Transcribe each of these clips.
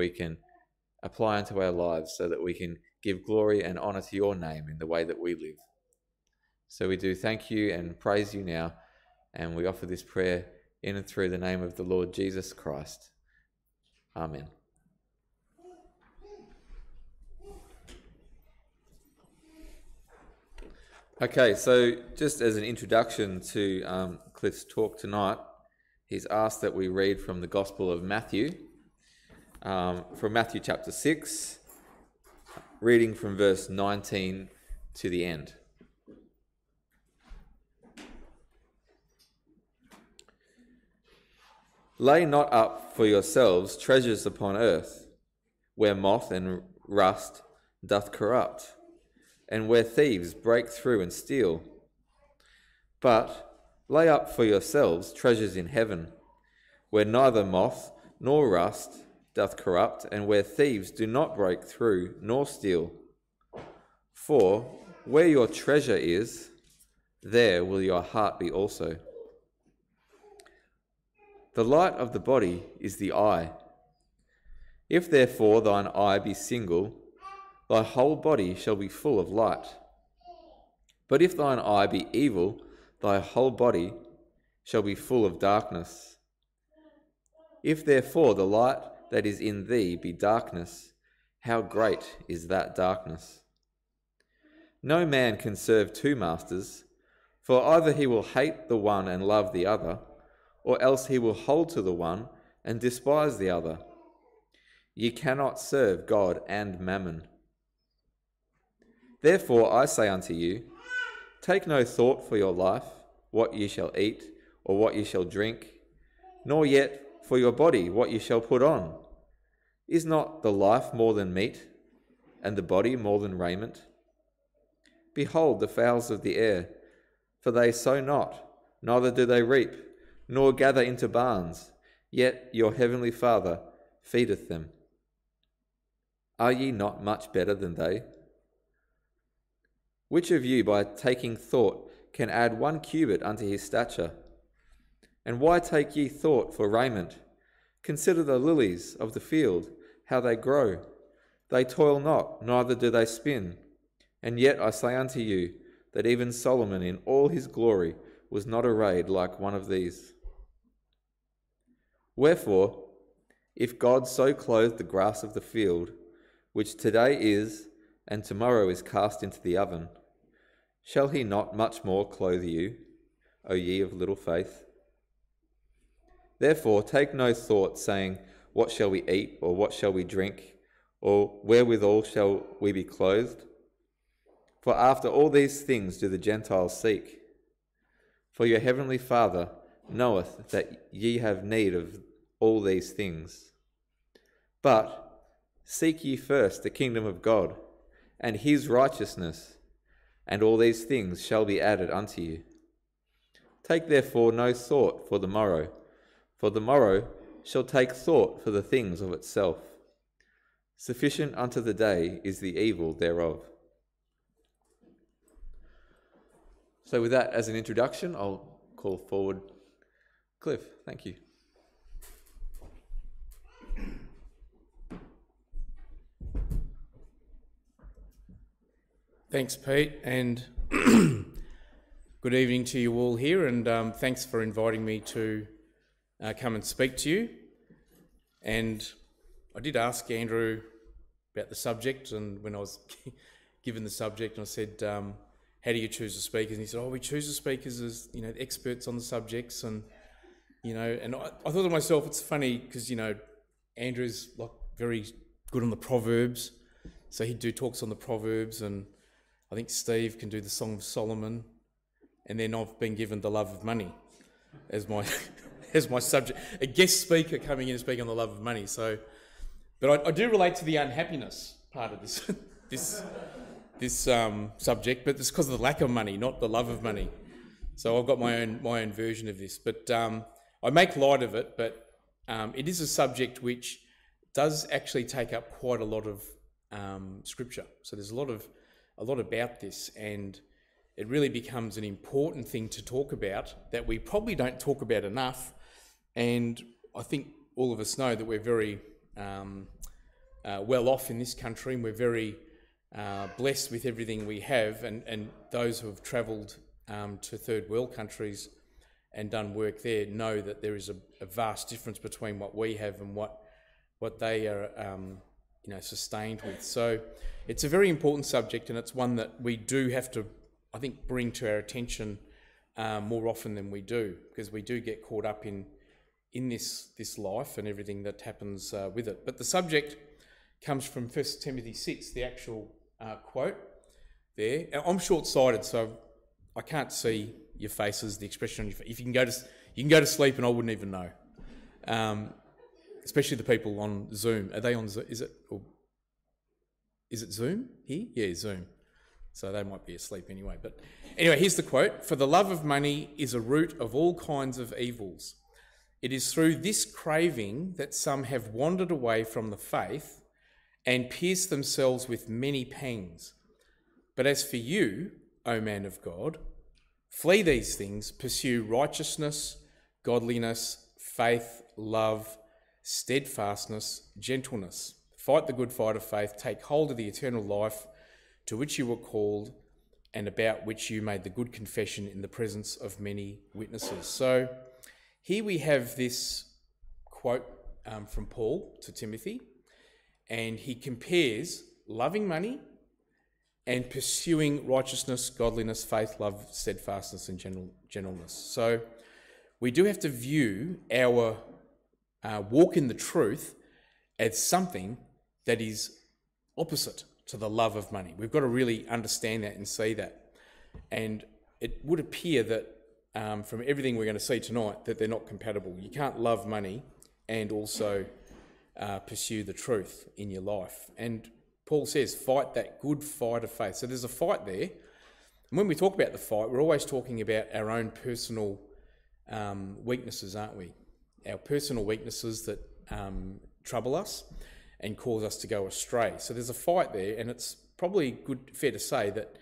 we can apply into our lives so that we can give glory and honor to your name in the way that we live. So we do thank you and praise you now, and we offer this prayer in and through the name of the Lord Jesus Christ. Amen. Okay, so just as an introduction to um, Cliff's talk tonight, he's asked that we read from the Gospel of Matthew, um, from Matthew chapter 6, reading from verse 19 to the end. Lay not up for yourselves treasures upon earth, where moth and rust doth corrupt and where thieves break through and steal. But lay up for yourselves treasures in heaven, where neither moth nor rust doth corrupt, and where thieves do not break through nor steal. For where your treasure is, there will your heart be also. The light of the body is the eye. If therefore thine eye be single, thy whole body shall be full of light. But if thine eye be evil, thy whole body shall be full of darkness. If therefore the light that is in thee be darkness, how great is that darkness? No man can serve two masters, for either he will hate the one and love the other, or else he will hold to the one and despise the other. Ye cannot serve God and mammon. Therefore I say unto you, take no thought for your life, what ye shall eat, or what ye shall drink, nor yet for your body, what you shall put on. Is not the life more than meat, and the body more than raiment? Behold the fowls of the air, for they sow not, neither do they reap, nor gather into barns, yet your heavenly Father feedeth them. Are ye not much better than they? Which of you, by taking thought, can add one cubit unto his stature? And why take ye thought for raiment? Consider the lilies of the field, how they grow. They toil not, neither do they spin. And yet I say unto you, that even Solomon in all his glory was not arrayed like one of these. Wherefore, if God so clothed the grass of the field, which today is, and tomorrow is cast into the oven, Shall he not much more clothe you, O ye of little faith? Therefore, take no thought, saying, What shall we eat, or what shall we drink, or wherewithal shall we be clothed? For after all these things do the Gentiles seek. For your heavenly Father knoweth that ye have need of all these things. But seek ye first the kingdom of God and his righteousness and all these things shall be added unto you. Take therefore no thought for the morrow, for the morrow shall take thought for the things of itself. Sufficient unto the day is the evil thereof. So, with that as an introduction, I'll call forward Cliff. Thank you. Thanks, Pete, and good evening to you all here, and um, thanks for inviting me to uh, come and speak to you. And I did ask Andrew about the subject, and when I was given the subject, and I said, um, "How do you choose the speakers?" And he said, "Oh, we choose the speakers as you know experts on the subjects." And you know, and I, I thought to myself, it's funny because you know, Andrew's like very good on the proverbs, so he'd do talks on the proverbs and I think Steve can do the Song of Solomon, and then I've been given the love of money as my as my subject. A guest speaker coming in and speaking on the love of money. So, but I, I do relate to the unhappiness part of this this this um, subject, but it's because of the lack of money, not the love of money. So I've got my own my own version of this, but um, I make light of it. But um, it is a subject which does actually take up quite a lot of um, scripture. So there's a lot of a lot about this, and it really becomes an important thing to talk about that we probably don't talk about enough. And I think all of us know that we're very um, uh, well off in this country, and we're very uh, blessed with everything we have. And, and those who have travelled um, to third world countries and done work there know that there is a, a vast difference between what we have and what what they are um, you know sustained with. So it's a very important subject, and it's one that we do have to, I think, bring to our attention um, more often than we do, because we do get caught up in in this this life and everything that happens uh, with it. But the subject comes from First Timothy six, the actual uh, quote there. I'm short-sighted, so I can't see your faces, the expression on your face. If you can go to you can go to sleep, and I wouldn't even know. Um, especially the people on Zoom. Are they on? Zoom? Is it? Or is it Zoom here? Yeah, Zoom. So they might be asleep anyway. But anyway, here's the quote: "For the love of money is a root of all kinds of evils. It is through this craving that some have wandered away from the faith and pierced themselves with many pangs. But as for you, O man of God, flee these things, pursue righteousness, godliness, faith, love, steadfastness, gentleness. Fight the good fight of faith, take hold of the eternal life to which you were called and about which you made the good confession in the presence of many witnesses. So here we have this quote um, from Paul to Timothy, and he compares loving money and pursuing righteousness, godliness, faith, love, steadfastness, and gentle, gentleness. So we do have to view our uh, walk in the truth as something that is opposite to the love of money. We've got to really understand that and see that. And it would appear that um, from everything we're going to see tonight that they're not compatible. You can't love money and also uh, pursue the truth in your life. And Paul says, fight that good fight of faith. So there's a fight there. And when we talk about the fight, we're always talking about our own personal um, weaknesses, aren't we? Our personal weaknesses that um, trouble us and cause us to go astray. So there's a fight there, and it's probably good, fair to say that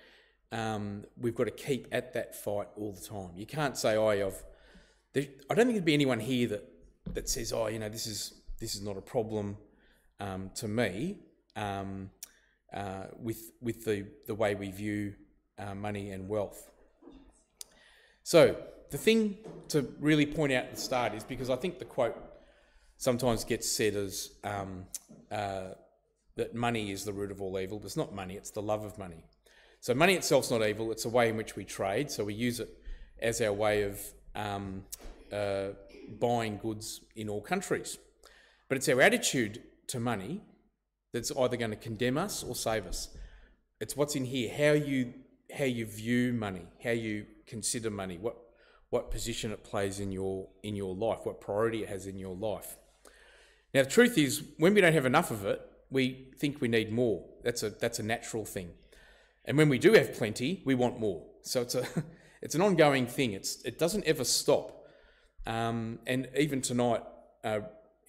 um, we've got to keep at that fight all the time. You can't say, "Oh, I've." There, I don't think there'd be anyone here that that says, "Oh, you know, this is this is not a problem um, to me." Um, uh, with with the the way we view uh, money and wealth. So the thing to really point out at the start is because I think the quote sometimes gets said as um, uh, that money is the root of all evil, but it's not money; it's the love of money. So money itself's not evil; it's a way in which we trade. So we use it as our way of um, uh, buying goods in all countries. But it's our attitude to money that's either going to condemn us or save us. It's what's in here, how you how you view money, how you consider money, what what position it plays in your in your life, what priority it has in your life. Now the truth is when we don't have enough of it, we think we need more. That's a that's a natural thing. And when we do have plenty, we want more. So it's a it's an ongoing thing. It's it doesn't ever stop. Um, and even tonight, uh,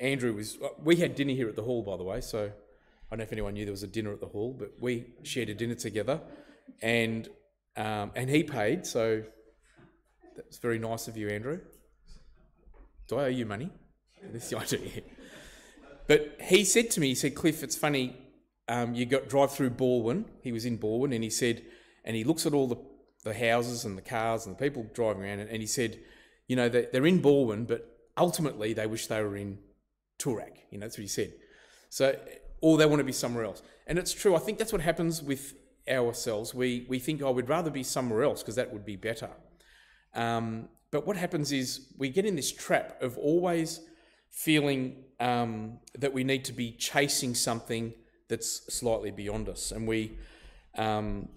Andrew was. We had dinner here at the hall, by the way. So I don't know if anyone knew there was a dinner at the hall, but we shared a dinner together, and um, and he paid. So that's very nice of you, Andrew. Do I owe you money? This I do. But he said to me, he said, Cliff, it's funny. Um, you got drive through Balwyn. He was in Balwyn, and he said, and he looks at all the the houses and the cars and the people driving around, and he said, you know, they're, they're in Balwyn, but ultimately they wish they were in Toorak. You know, that's what he said. So or they want to be somewhere else. And it's true. I think that's what happens with ourselves. We we think, oh, we'd rather be somewhere else because that would be better. Um, but what happens is we get in this trap of always feeling um, that we need to be chasing something that's slightly beyond us, and we um,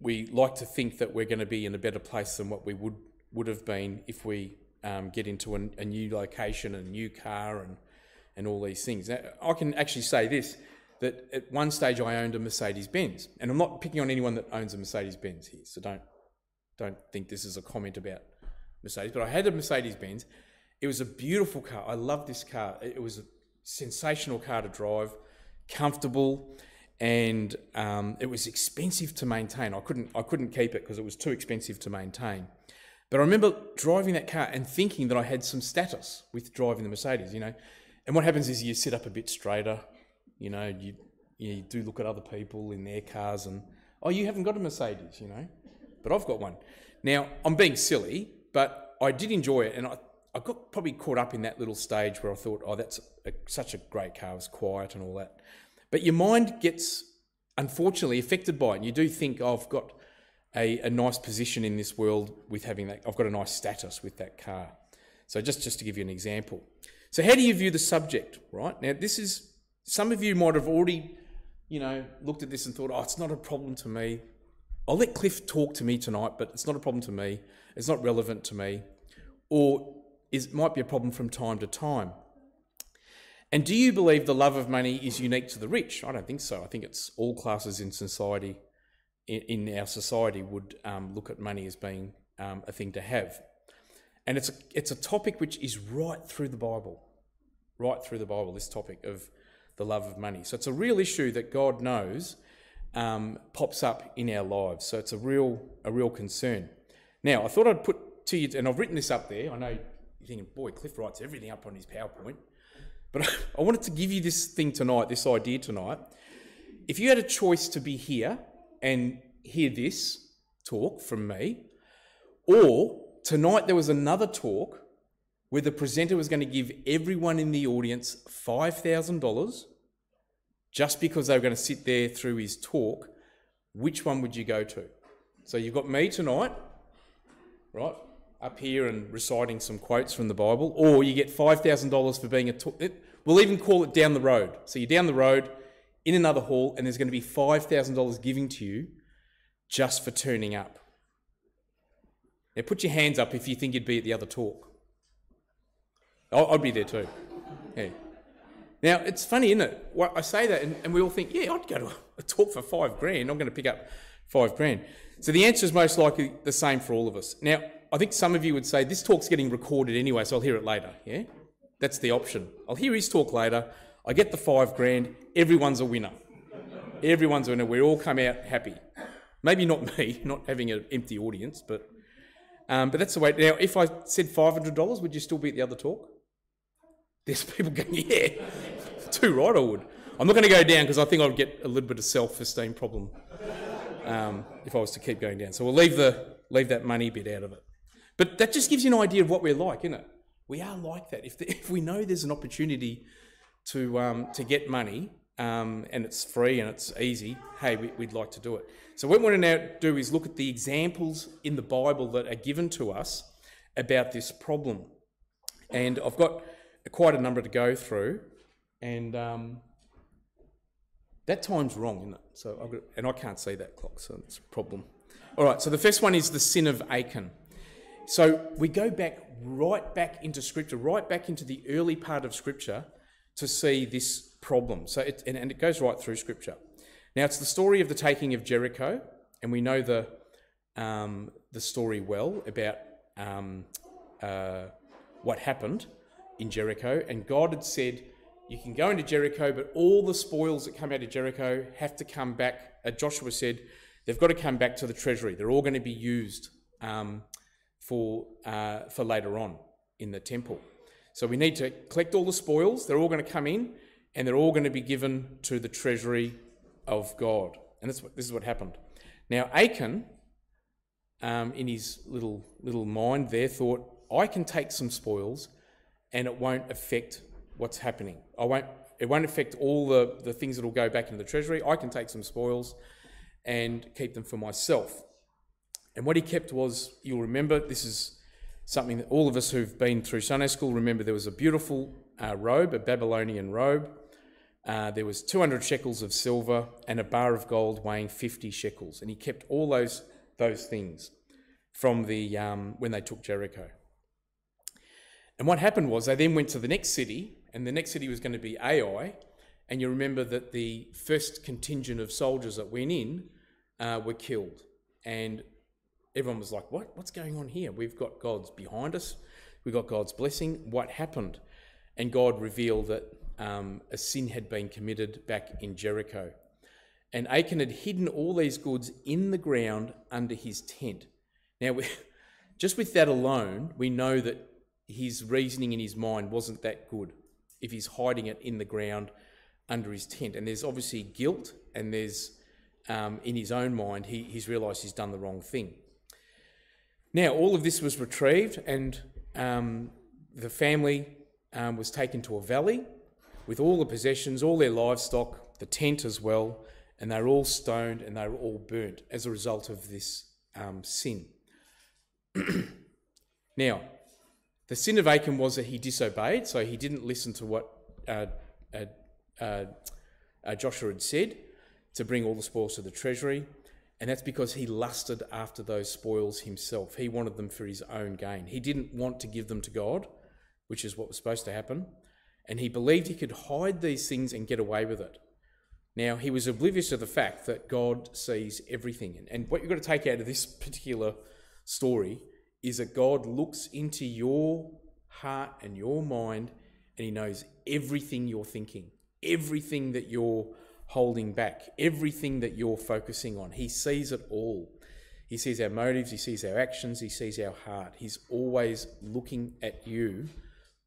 we like to think that we're going to be in a better place than what we would would have been if we um, get into a, a new location, a new car, and and all these things. Now, I can actually say this that at one stage I owned a Mercedes Benz, and I'm not picking on anyone that owns a Mercedes Benz here, so don't don't think this is a comment about Mercedes. But I had a Mercedes Benz. It was a beautiful car. I loved this car. It was a sensational car to drive, comfortable, and um, it was expensive to maintain. I couldn't I couldn't keep it because it was too expensive to maintain. But I remember driving that car and thinking that I had some status with driving the Mercedes. You know, and what happens is you sit up a bit straighter, You know, you you do look at other people in their cars and oh, you haven't got a Mercedes, you know, but I've got one. Now I'm being silly, but I did enjoy it, and I I got probably caught up in that little stage where I thought, oh, that's a, such a great car, It's quiet and all that. But your mind gets unfortunately affected by it. And you do think, oh, I've got a, a nice position in this world with having that, I've got a nice status with that car. So just, just to give you an example. So how do you view the subject, right? Now, this is, some of you might have already, you know, looked at this and thought, oh, it's not a problem to me. I'll let Cliff talk to me tonight, but it's not a problem to me. It's not relevant to me. Or is, might be a problem from time to time. And do you believe the love of money is unique to the rich? I don't think so. I think it's all classes in society, in, in our society, would um, look at money as being um, a thing to have. And it's a, it's a topic which is right through the Bible, right through the Bible, this topic of the love of money. So it's a real issue that God knows um, pops up in our lives. So it's a real, a real concern. Now, I thought I'd put to you, and I've written this up there. I know you're thinking, boy, Cliff writes everything up on his PowerPoint. But I wanted to give you this thing tonight, this idea tonight. If you had a choice to be here and hear this talk from me, or tonight there was another talk where the presenter was going to give everyone in the audience $5,000 just because they were going to sit there through his talk, which one would you go to? So you've got me tonight, right? Up here and reciting some quotes from the Bible, or you get $5,000 for being a. Talk. We'll even call it down the road. So you're down the road in another hall, and there's going to be $5,000 giving to you just for turning up. Now put your hands up if you think you'd be at the other talk. I'd be there too. Now it's funny, isn't it? Well, I say that, and, and we all think, yeah, I'd go to a talk for five grand. I'm going to pick up five grand. So the answer is most likely the same for all of us. Now, I think some of you would say this talk's getting recorded anyway, so I'll hear it later. Yeah, that's the option. I'll hear his talk later. I get the five grand. Everyone's a winner. Everyone's a winner. We all come out happy. Maybe not me, not having an empty audience, but um, but that's the way. Now, if I said five hundred dollars, would you still be at the other talk? There's people going, yeah, too right. I would. I'm not going to go down because I think I'd get a little bit of self-esteem problem um, if I was to keep going down. So we'll leave the leave that money bit out of it. But that just gives you an idea of what we're like, isn't it? We are like that. If, the, if we know there's an opportunity to, um, to get money um, and it's free and it's easy, hey, we, would like to do it. So, what we want to now do is look at the examples in the Bible that are given to us about this problem. And I've got quite a number to go through, and um, that time's wrong, isn't it? So, got, and I can't see that clock, so it's a problem. All right, so the first one is the sin of Achan. So we go back right back into Scripture, right back into the early part of Scripture to see this problem. So it, and, and it goes right through Scripture. Now it's the story of the taking of Jericho, and we know the um, the story well about um, uh, what happened in Jericho. And God had said, "You can go into Jericho, but all the spoils that come out of Jericho have to come back." Uh, Joshua said, "They've got to come back to the treasury. They're all going to be used." Um, for, uh, for later on in the temple. So we need to collect all the spoils. They're all going to come in and they're all going to be given to the treasury of God. And this, this is what happened. Now, Achan, um, in his little, little mind there, thought, I can take some spoils and it won't affect what's happening. I won't, it won't affect all the, the things that will go back into the treasury. I can take some spoils and keep them for myself. And what he kept was, you'll remember, this is something that all of us who've been through Sunday school remember there was a beautiful uh, robe, a Babylonian robe. Uh, there was 200 shekels of silver and a bar of gold weighing 50 shekels. And he kept all those, those things from the, um, when they took Jericho. And what happened was they then went to the next city, and the next city was going to be Ai. And you remember that the first contingent of soldiers that went in uh, were killed. And everyone was like, what? What's going on here? We've got God's behind us. We've got God's blessing. What happened? And God revealed that um, a sin had been committed back in Jericho. And Achan had hidden all these goods in the ground under his tent. Now, we, just with that alone, we know that his reasoning in his mind wasn't that good if he's hiding it in the ground under his tent. And there's obviously guilt, and there's um, in his own mind, he, he's realised he's done the wrong thing. Now, all of this was retrieved, and um, the family um, was taken to a valley with all the possessions, all their livestock, the tent as well, and they were all stoned and they were all burnt as a result of this um, sin. now, the sin of Achan was that he disobeyed, so he didn't listen to what uh, uh, uh, uh Joshua had said to bring all the spoils to the treasury. And that's because he lusted after those spoils himself. He wanted them for his own gain. He didn't want to give them to God, which is what was supposed to happen. And he believed he could hide these things and get away with it. Now, he was oblivious to the fact that God sees everything. And what you've got to take out of this particular story is that God looks into your heart and your mind and he knows everything you're thinking, everything that you're holding back, everything that you're focusing on. He sees it all. He sees our motives, he sees our actions, he sees our heart. He's always looking at you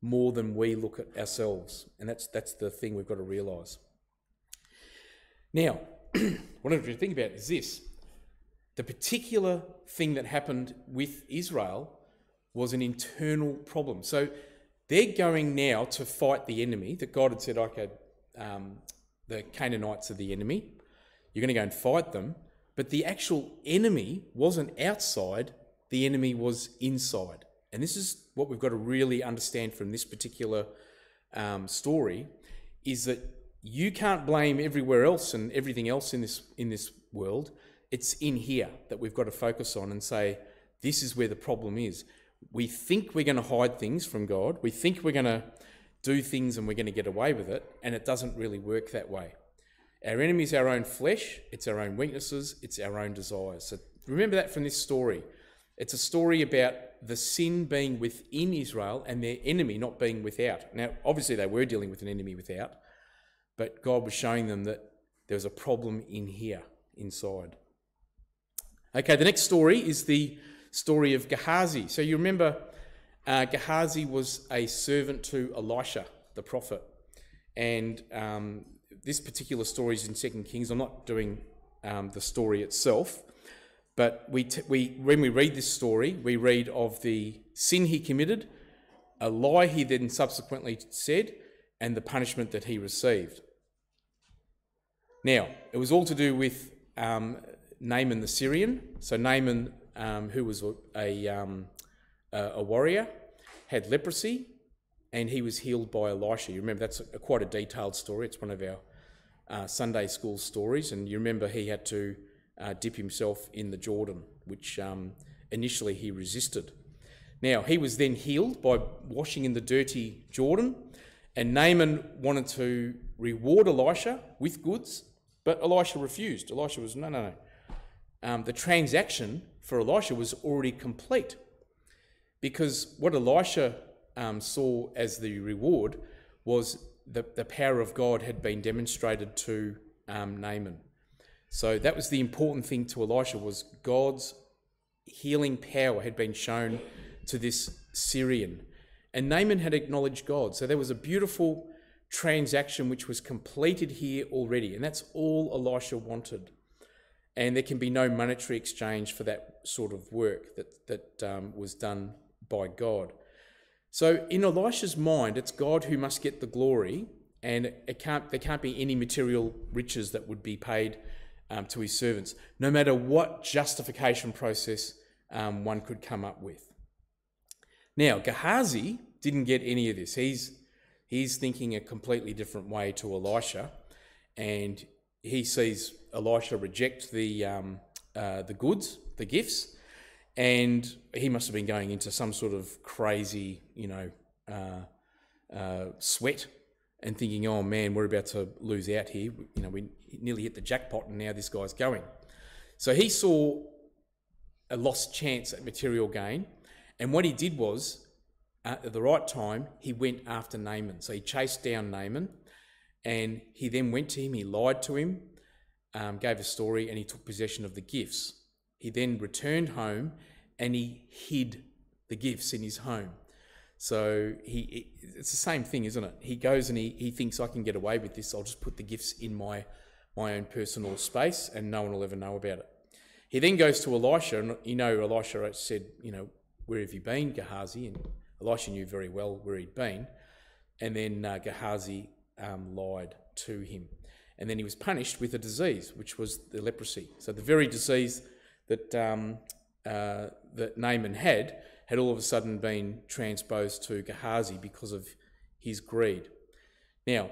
more than we look at ourselves. And that's, that's the thing we've got to realise. Now, what I want to think about is this the particular thing that happened with Israel was an internal problem. So they're going now to fight the enemy that God had said, okay, um, the Canaanites are the enemy. You're going to go and fight them. But the actual enemy wasn't outside, the enemy was inside. And this is what we've got to really understand from this particular um, story is that you can't blame everywhere else and everything else in this in this world. It's in here that we've got to focus on and say, this is where the problem is. We think we're going to hide things from God. We think we're going to do things and we're going to get away with it, and it doesn't really work that way. Our enemy is our own flesh, it's our own weaknesses, it's our own desires. So remember that from this story. It's a story about the sin being within Israel and their enemy not being without. Now, obviously, they were dealing with an enemy without, but God was showing them that there was a problem in here, inside. Okay, the next story is the story of Gehazi. So you remember uh, Gehazi was a servant to Elisha, the prophet. And um, this particular story is in Second Kings. I'm not doing um, the story itself, but we, we, when we read this story, we read of the sin he committed, a lie he then subsequently said, and the punishment that he received. Now, it was all to do with um, Naaman the Syrian. So, Naaman, um, who was a, a um, a warrior, had leprosy, and he was healed by Elisha. You remember that's a, quite a detailed story. It's one of our uh, Sunday school stories, and you remember he had to uh, dip himself in the Jordan, which um, initially he resisted. Now, he was then healed by washing in the dirty Jordan, and Naaman wanted to reward Elisha with goods, but Elisha refused. Elisha was, no, no, no. Um, the transaction for Elisha was already complete. Because what Elisha um, saw as the reward was that the power of God had been demonstrated to um, Naaman. So that was the important thing to Elisha was God's healing power had been shown to this Syrian. And Naaman had acknowledged God. So there was a beautiful transaction which was completed here already. And that's all Elisha wanted. And there can be no monetary exchange for that sort of work that, that um, was done by God. So in Elisha's mind, it's God who must get the glory, and it can't, there can't be any material riches that would be paid um, to his servants, no matter what justification process um, one could come up with. Now, Gehazi didn't get any of this. He's, he's thinking a completely different way to Elisha, and he sees Elisha reject the, um, uh, the goods, the gifts, and he must have been going into some sort of crazy, you know, uh, uh, sweat and thinking, "Oh man, we're about to lose out here. You know, we nearly hit the jackpot, and now this guy's going." So he saw a lost chance at material gain, and what he did was, at the right time, he went after Naaman. So he chased down Naaman, and he then went to him. He lied to him, um, gave a story, and he took possession of the gifts. He then returned home and he hid the gifts in his home. So he, it's the same thing, isn't it? He goes and he, he thinks I can get away with this. I'll just put the gifts in my my own personal space, and no one will ever know about it. He then goes to Elisha, and you know Elisha said, you know, where have you been, Gehazi? And Elisha knew very well where he'd been, and then uh, Gehazi um, lied to him, and then he was punished with a disease, which was the leprosy. So the very disease that um, uh, that Naaman had had all of a sudden been transposed to Gehazi because of his greed. Now,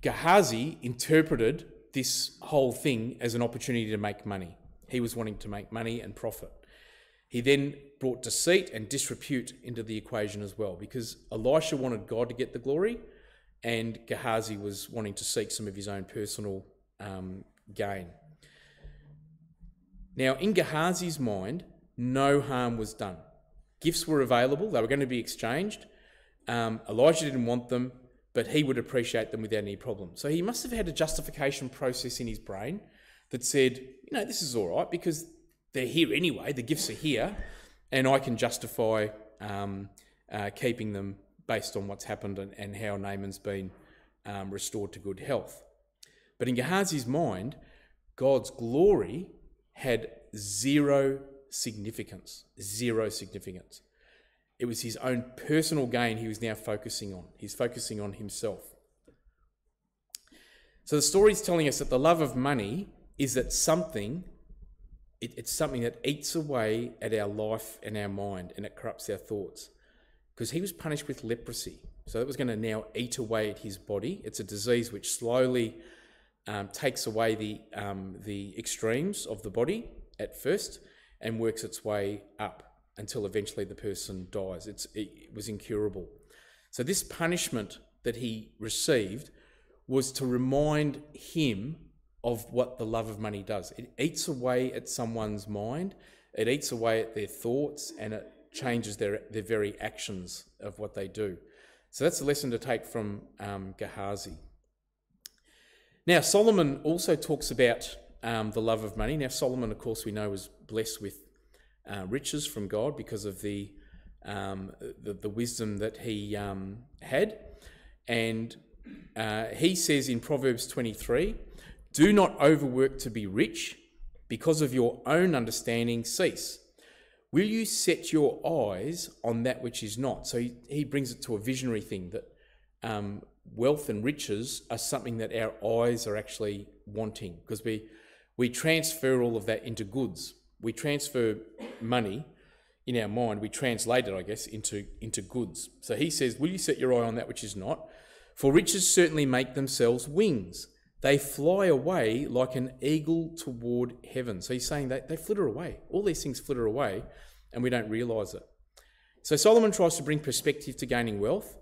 Gehazi interpreted this whole thing as an opportunity to make money. He was wanting to make money and profit. He then brought deceit and disrepute into the equation as well because Elisha wanted God to get the glory and Gehazi was wanting to seek some of his own personal um, gain. Now, in Gehazi's mind, no harm was done. Gifts were available, they were going to be exchanged. Um, Elijah didn't want them, but he would appreciate them without any problem. So he must have had a justification process in his brain that said, you know, this is all right because they're here anyway, the gifts are here, and I can justify um, uh, keeping them based on what's happened and, and how Naaman's been um, restored to good health. But in Gehazi's mind, God's glory had zero significance. Zero significance. It was his own personal gain he was now focusing on. He's focusing on himself. So the story is telling us that the love of money is that something, it, it's something that eats away at our life and our mind and it corrupts our thoughts. Because he was punished with leprosy. So that was going to now eat away at his body. It's a disease which slowly um, takes away the, um, the extremes of the body at first and works its way up until eventually the person dies. It's, it was incurable. So, this punishment that he received was to remind him of what the love of money does. It eats away at someone's mind, it eats away at their thoughts, and it changes their, their very actions of what they do. So, that's a lesson to take from um, Gehazi. Now, Solomon also talks about um, the love of money. Now, Solomon, of course, we know was blessed with uh, riches from God because of the, um, the, the, wisdom that he um, had. And uh, he says in Proverbs 23 Do not overwork to be rich, because of your own understanding, cease. Will you set your eyes on that which is not? So he, he brings it to a visionary thing that um, wealth and riches are something that our eyes are actually wanting because we, we transfer all of that into goods. We transfer money in our mind, we translate it, I guess, into, into goods. So he says, Will you set your eye on that which is not? For riches certainly make themselves wings. They fly away like an eagle toward heaven. So he's saying that they flitter away. All these things flitter away, and we don't realize it. So Solomon tries to bring perspective to gaining wealth.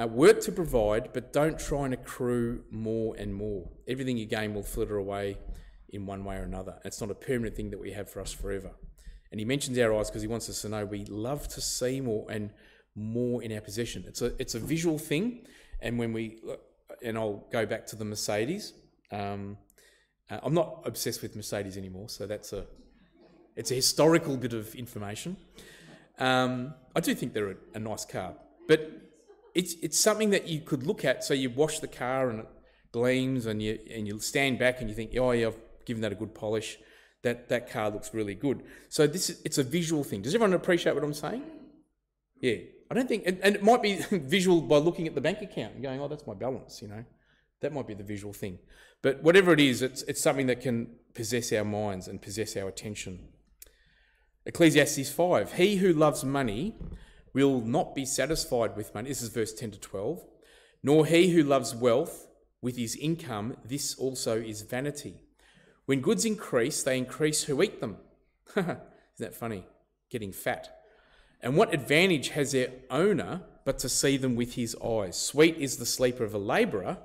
Uh, work to provide, but don't try and accrue more and more. Everything you gain will flitter away in one way or another. It's not a permanent thing that we have for us forever. And he mentions our eyes because he wants us to know we love to see more and more in our possession. It's a it's a visual thing, and when we and I'll go back to the Mercedes. Um, uh, I'm not obsessed with Mercedes anymore, so that's a it's a historical bit of information. Um, I do think they're a, a nice car, but it's it's something that you could look at. So you wash the car and it gleams, and you and you stand back and you think, oh yeah, I've given that a good polish. That that car looks really good. So this is it's a visual thing. Does everyone appreciate what I'm saying? Yeah, I don't think, and, and it might be visual by looking at the bank account and going, oh, that's my balance. You know, that might be the visual thing. But whatever it is, it's it's something that can possess our minds and possess our attention. Ecclesiastes 5 He who loves money will not be satisfied with money. This is verse 10 to 12. Nor he who loves wealth with his income, this also is vanity. When goods increase, they increase who eat them. Isn't that funny? Getting fat. And what advantage has their owner but to see them with his eyes? Sweet is the sleep of a labourer,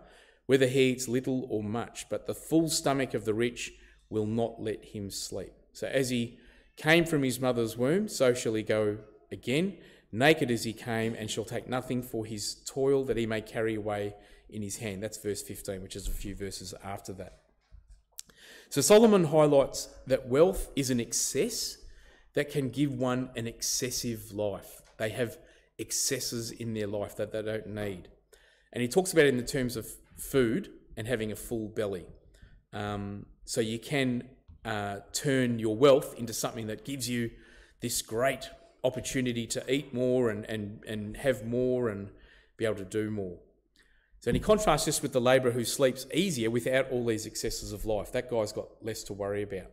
whether he eats little or much, but the full stomach of the rich will not let him sleep. So as he came from his mother's womb, so shall he go again, naked as he came, and shall take nothing for his toil that he may carry away in his hand. That's verse 15, which is a few verses after that. So Solomon highlights that wealth is an excess that can give one an excessive life. They have excesses in their life that they don't need. And he talks about it in the terms of food and having a full belly. Um, so you can uh, turn your wealth into something that gives you this great opportunity to eat more and, and, and have more and be able to do more. So, and he contrasts this with the labourer who sleeps easier without all these excesses of life. That guy's got less to worry about.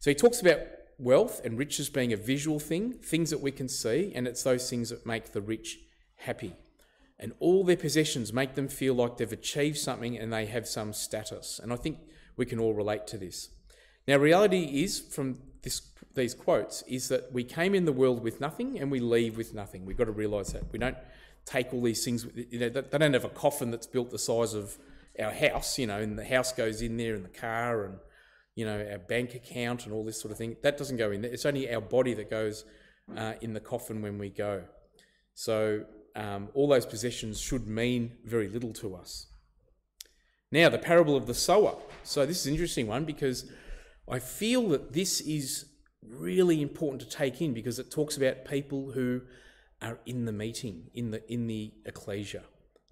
So, he talks about wealth and riches being a visual thing, things that we can see, and it's those things that make the rich happy. And all their possessions make them feel like they've achieved something and they have some status. And I think we can all relate to this. Now, reality is from this, these quotes is that we came in the world with nothing and we leave with nothing. We've got to realise that. We don't take all these things. You know, they don't have a coffin that's built the size of our house. You know, and the house goes in there, and the car, and you know, our bank account, and all this sort of thing. That doesn't go in there. It's only our body that goes uh, in the coffin when we go. So um, all those possessions should mean very little to us. Now, the parable of the sower. So this is an interesting one because I feel that this is really important to take in because it talks about people who are in the meeting, in the in the ecclesia,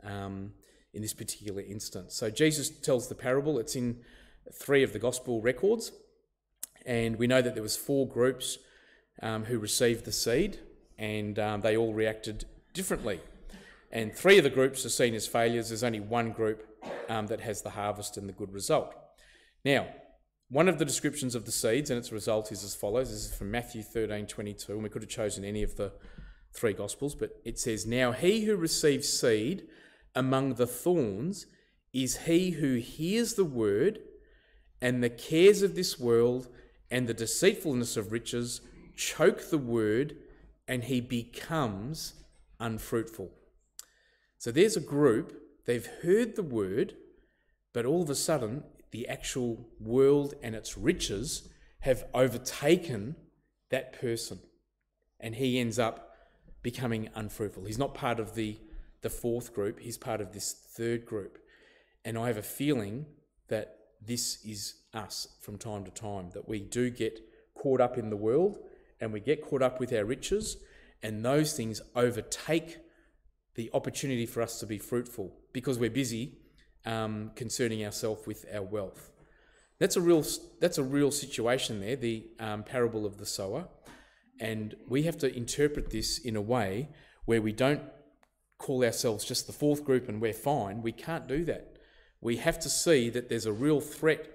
um, in this particular instance. So Jesus tells the parable. It's in three of the gospel records, and we know that there was four groups um, who received the seed, and um, they all reacted differently. And three of the groups are seen as failures. There's only one group um, that has the harvest and the good result. Now, one of the descriptions of the seeds and its result is as follows. This is from Matthew 13, 22, and we could have chosen any of the three Gospels, but it says, Now he who receives seed among the thorns is he who hears the word, and the cares of this world and the deceitfulness of riches choke the word, and he becomes unfruitful. So there's a group, they've heard the word, but all of a sudden, the actual world and its riches have overtaken that person, and he ends up becoming unfruitful. He's not part of the, the fourth group, he's part of this third group. And I have a feeling that this is us from time to time, that we do get caught up in the world and we get caught up with our riches, and those things overtake the opportunity for us to be fruitful because we're busy um, concerning ourselves with our wealth. That's a real that's a real situation there. The um, parable of the sower. And we have to interpret this in a way where we don't call ourselves just the fourth group and we're fine. We can't do that. We have to see that there's a real threat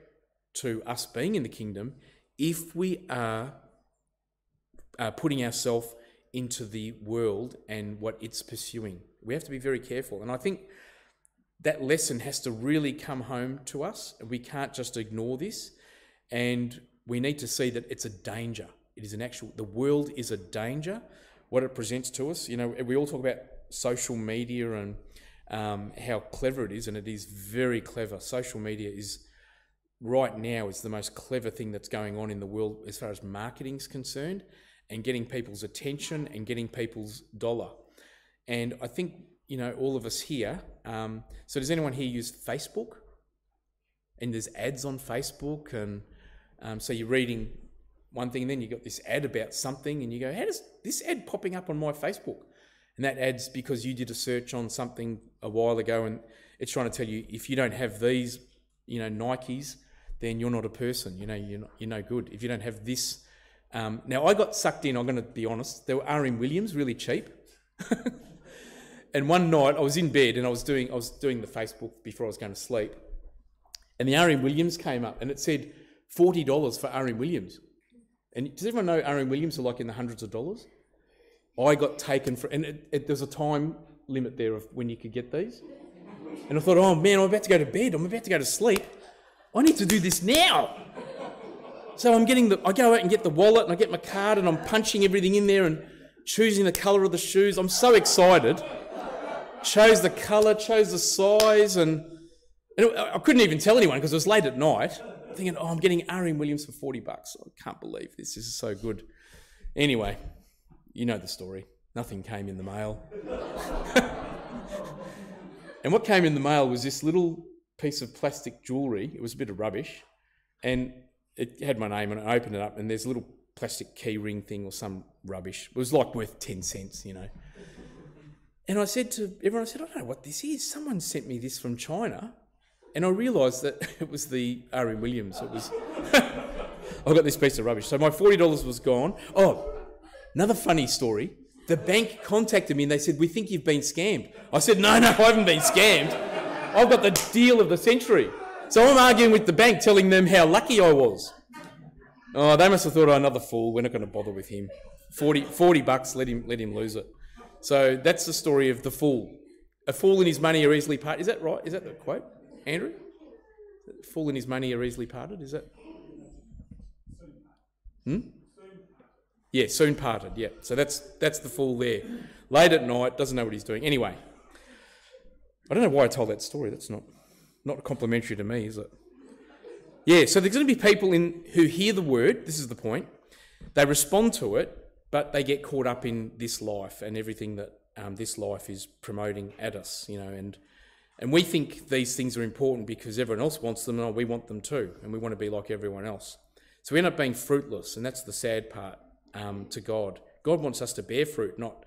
to us being in the kingdom if we are uh, putting ourselves into the world and what it's pursuing. We have to be very careful. And I think that lesson has to really come home to us. We can't just ignore this. And we need to see that it's a danger. It is an actual, the world is a danger, what it presents to us. You know, we all talk about social media and um, how clever it is, and it is very clever. Social media is, right now, is the most clever thing that's going on in the world as far as marketing is concerned and getting people's attention and getting people's dollar. And I think, you know, all of us here, um, so does anyone here use Facebook? And there's ads on Facebook, and um, so you're reading one thing, and then you got this ad about something, and you go, "How does this ad popping up on my Facebook?" And that ad's because you did a search on something a while ago, and it's trying to tell you if you don't have these, you know, Nikes, then you're not a person. You know, you're not, you're no good if you don't have this. Um, now I got sucked in. I'm going to be honest. There were RM Williams, really cheap. and one night I was in bed and I was doing I was doing the Facebook before I was going to sleep, and the RM Williams came up and it said forty dollars for RM Williams. And does everyone know RM Williams are like in the hundreds of dollars? I got taken for, and it, it, there's a time limit there of when you could get these. And I thought, oh man, I'm about to go to bed. I'm about to go to sleep. I need to do this now. So I'm getting the, I go out and get the wallet and I get my card and I'm punching everything in there and choosing the colour of the shoes. I'm so excited. Chose the colour, chose the size, and, and I couldn't even tell anyone because it was late at night thinking, oh, I'm getting RM Williams for 40 bucks. I can't believe this. This is so good. Anyway, you know the story. Nothing came in the mail. and what came in the mail was this little piece of plastic jewellery. It was a bit of rubbish. And it had my name and I opened it up and there's a little plastic key ring thing or some rubbish. It was like worth 10 cents, you know. And I said to everyone, I said, I don't know what this is. Someone sent me this from China. And I realised that it was the R.M. Williams. It was. I got this piece of rubbish. So my $40 was gone. Oh, another funny story. The bank contacted me and they said, We think you've been scammed. I said, No, no, I haven't been scammed. I've got the deal of the century. So I'm arguing with the bank, telling them how lucky I was. Oh, they must have thought, oh, another fool. We're not going to bother with him. 40, 40 bucks, let him, let him lose it. So that's the story of the fool. A fool and his money are easily parted. Is that right? Is that the quote, Andrew? A fool and his money are easily parted. Is that? Hmm? Yeah, soon parted. Yeah. So that's that's the fool there. Late at night, doesn't know what he's doing. Anyway, I don't know why I told that story. That's not not complimentary to me, is it? Yeah. So there's going to be people in who hear the word. This is the point. They respond to it, but they get caught up in this life and everything that um, this life is promoting at us. You know, and and we think these things are important because everyone else wants them, and we want them too, and we want to be like everyone else. So we end up being fruitless, and that's the sad part um, to God. God wants us to bear fruit, not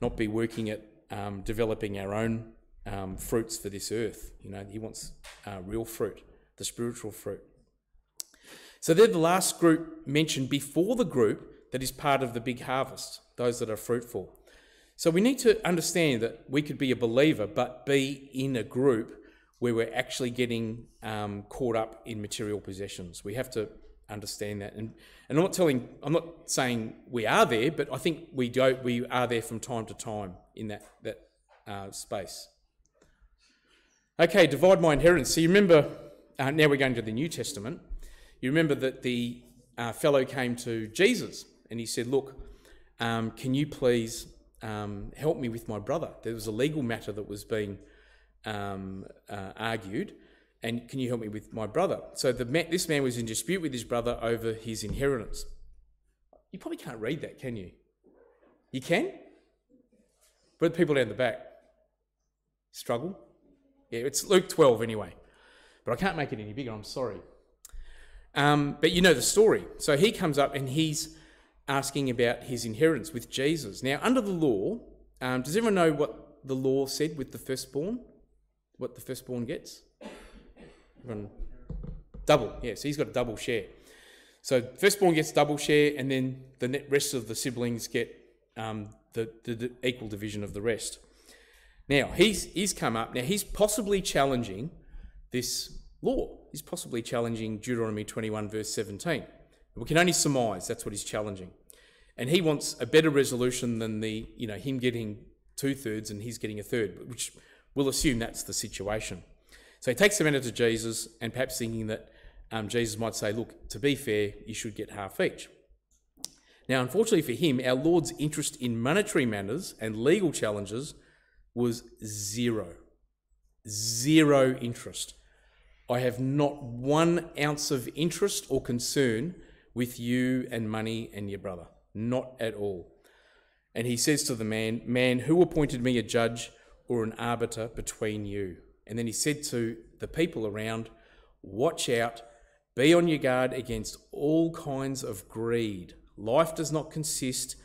not be working at um, developing our own um, fruits for this earth. You know, He wants uh, real fruit, the spiritual fruit. So they're the last group mentioned before the group that is part of the big harvest, those that are fruitful. So we need to understand that we could be a believer, but be in a group where we're actually getting um, caught up in material possessions. We have to understand that. And, and I'm not telling, I'm not saying we are there, but I think we do, we are there from time to time in that, that uh, space. Okay, divide my inheritance. So you remember, uh, now we're going to the New Testament. You remember that the uh, fellow came to Jesus and he said, Look, um, can you please um, help me with my brother? There was a legal matter that was being um, uh, argued and can you help me with my brother? So the this man was in dispute with his brother over his inheritance. You probably can't read that, can you? You can? But the people down the back struggle. Yeah, it's Luke 12 anyway. But I can't make it any bigger, I'm sorry. Um, but you know the story. So he comes up and he's asking about his inheritance with Jesus. Now, under the law, um, does everyone know what the law said with the firstborn? What the firstborn gets? Run double, yeah. So he's got a double share. So firstborn gets double share, and then the rest of the siblings get um, the, the, the, equal division of the rest. Now he's he's come up. Now he's possibly challenging this law. He's possibly challenging Deuteronomy 21 verse 17. We can only surmise that's what he's challenging, and he wants a better resolution than the you know him getting two thirds and he's getting a third, which we'll assume that's the situation. So he takes the matter to Jesus, and perhaps thinking that um, Jesus might say, Look, to be fair, you should get half each. Now, unfortunately for him, our Lord's interest in monetary matters and legal challenges was zero. Zero interest. I have not one ounce of interest or concern with you and money and your brother. Not at all. And he says to the man, Man, who appointed me a judge or an arbiter between you? And then he said to the people around, Watch out, be on your guard against all kinds of greed. Life does not consist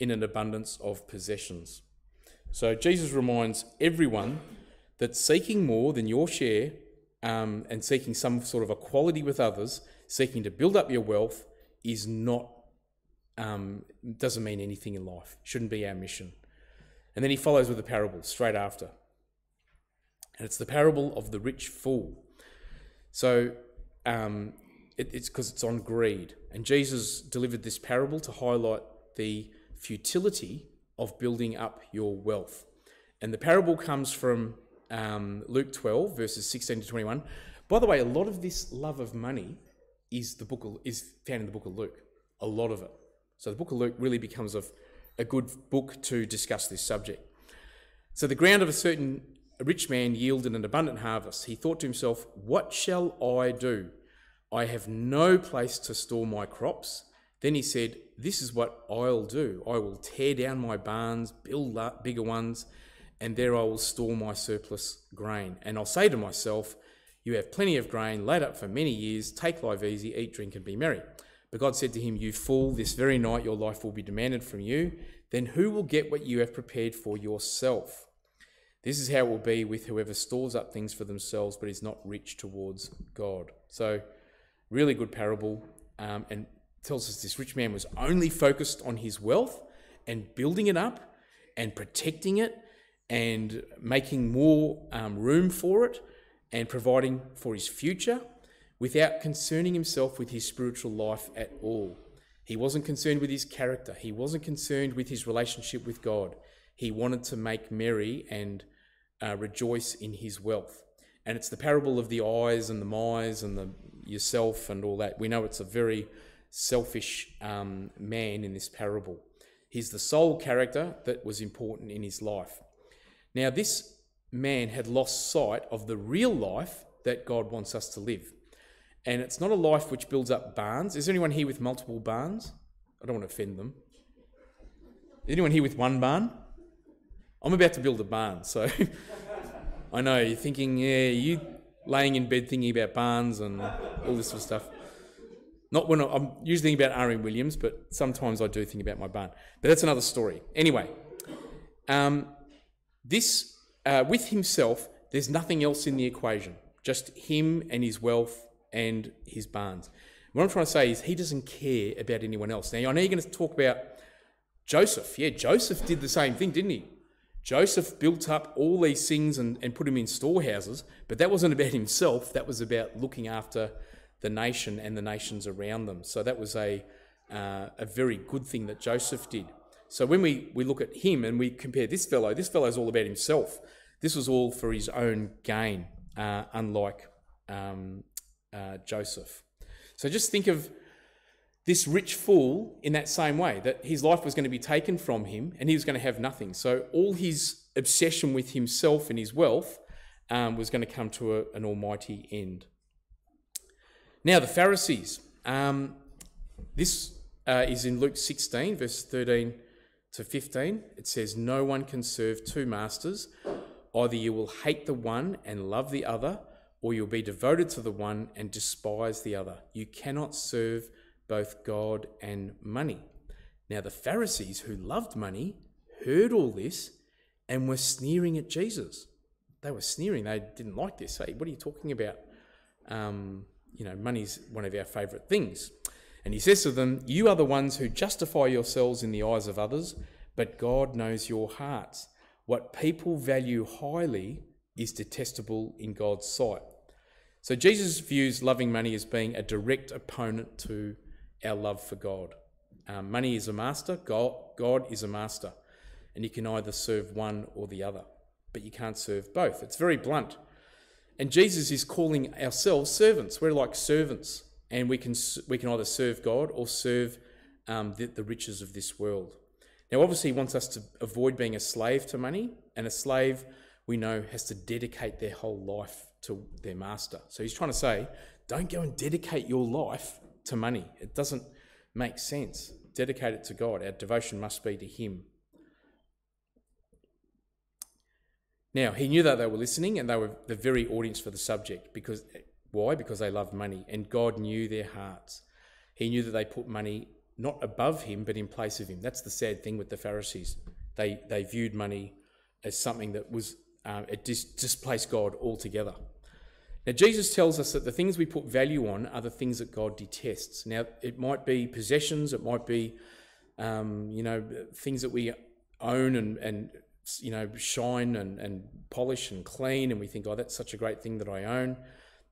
in an abundance of possessions. So Jesus reminds everyone that seeking more than your share um, and seeking some sort of equality with others, seeking to build up your wealth, is not um, doesn't mean anything in life. Shouldn't be our mission. And then he follows with a parable straight after. And it's the parable of the rich fool. So um, it, it's because it's on greed. And Jesus delivered this parable to highlight the futility of building up your wealth. And the parable comes from um, Luke 12, verses 16 to 21. By the way, a lot of this love of money is the book of, is found in the book of Luke. A lot of it. So the book of Luke really becomes a, a good book to discuss this subject. So the ground of a certain rich man yielded an abundant harvest. He thought to himself, What shall I do? I have no place to store my crops. Then he said, This is what I'll do. I will tear down my barns, build bigger ones, and there I will store my surplus grain. And I'll say to myself, You have plenty of grain laid up for many years. Take life easy, eat, drink, and be merry. But God said to him, You fool, this very night your life will be demanded from you. Then who will get what you have prepared for yourself? This is how it will be with whoever stores up things for themselves but is not rich towards God. So, really good parable um, and tells us this rich man was only focused on his wealth and building it up and protecting it and making more um, room for it and providing for his future without concerning himself with his spiritual life at all. He wasn't concerned with his character, he wasn't concerned with his relationship with God. He wanted to make merry and uh, rejoice in his wealth. And it's the parable of the eyes and the myes and the yourself and all that. We know it's a very selfish um, man in this parable. He's the sole character that was important in his life. Now, this man had lost sight of the real life that God wants us to live. And it's not a life which builds up barns. Is there anyone here with multiple barns? I don't want to offend them. Is anyone here with one barn? I'm about to build a barn, so I know you're thinking, yeah, you laying in bed thinking about barns and all this sort of stuff. Not when I'm usually thinking about R.M. Williams, but sometimes I do think about my barn. But that's another story. Anyway, um, this uh, with himself, there's nothing else in the equation. Just him and his wealth and his barns. What I'm trying to say is he doesn't care about anyone else. Now I know you're going to talk about Joseph. Yeah, Joseph did the same thing, didn't he? Joseph built up all these things and, and put them in storehouses, but that wasn't about himself. That was about looking after the nation and the nations around them. So that was a, uh, a very good thing that Joseph did. So when we, we look at him and we compare this fellow, this fellow is all about himself. This was all for his own gain, uh, unlike um, uh, Joseph. So just think of this rich fool in that same way that his life was going to be taken from him and he was going to have nothing. So all his obsession with himself and his wealth um, was going to come to a, an almighty end. Now, the Pharisees. Um, this uh, is in Luke 16, verse 13 to 15. It says, No one can serve two masters. Either you will hate the one and love the other, or you'll be devoted to the one and despise the other. You cannot serve both God and money. Now, the Pharisees who loved money heard all this and were sneering at Jesus. They were sneering. They didn't like this. Hey, what are you talking about? Um, you know, money's one of our favourite things. And he says to them, You are the ones who justify yourselves in the eyes of others, but God knows your hearts. What people value highly is detestable in God's sight. So Jesus views loving money as being a direct opponent to our love for God. Um, money is a master, God, God is a master, and you can either serve one or the other, but you can't serve both. It's very blunt. And Jesus is calling ourselves servants. We're like servants, and we can we can either serve God or serve um, the, the riches of this world. Now, obviously, he wants us to avoid being a slave to money, and a slave we know has to dedicate their whole life to their master. So he's trying to say, don't go and dedicate your life to money. It doesn't make sense. Dedicate it to God. Our devotion must be to Him. Now, he knew that they were listening and they were the very audience for the subject. Because why? Because they loved money and God knew their hearts. He knew that they put money not above him but in place of him. That's the sad thing with the Pharisees. They they viewed money as something that was um, it dis- displaced God altogether. Now, Jesus tells us that the things we put value on are the things that God detests. Now, it might be possessions, it might be, um, you know, things that we own and, and you know, shine and, and polish and clean, and we think, oh, that's such a great thing that I own.